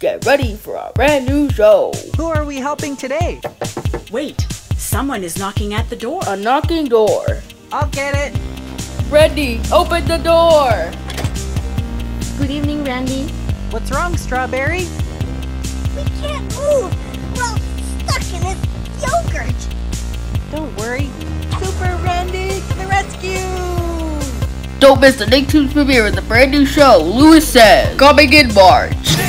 get ready for our brand new show. Who are we helping today? Wait, someone is knocking at the door. A knocking door. I'll get it. Randy, open the door. Good evening, Randy. What's wrong, Strawberry? We can't move. We're stuck in this yogurt. Don't worry. Super Randy to the rescue! Don't miss the Nicktoons premiere of the brand new show, Louis Says, coming in March.